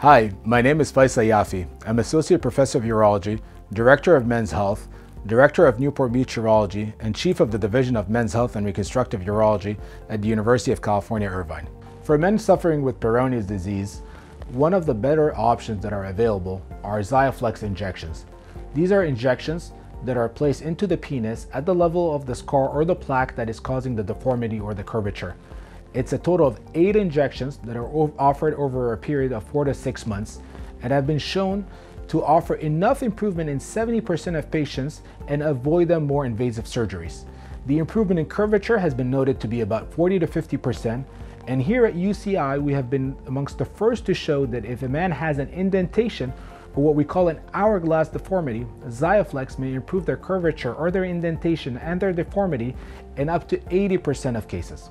Hi, my name is Faysal Yafi. I'm Associate Professor of Urology, Director of Men's Health, Director of Newport Beach Urology, and Chief of the Division of Men's Health and Reconstructive Urology at the University of California, Irvine. For men suffering with Peyronie's disease, one of the better options that are available are XIAFLEX injections. These are injections that are placed into the penis at the level of the scar or the plaque that is causing the deformity or the curvature. It's a total of eight injections that are offered over a period of four to six months and have been shown to offer enough improvement in 70% of patients and avoid them more invasive surgeries. The improvement in curvature has been noted to be about 40 to 50%, and here at UCI, we have been amongst the first to show that if a man has an indentation or what we call an hourglass deformity, XIAFLEX may improve their curvature or their indentation and their deformity in up to 80% of cases.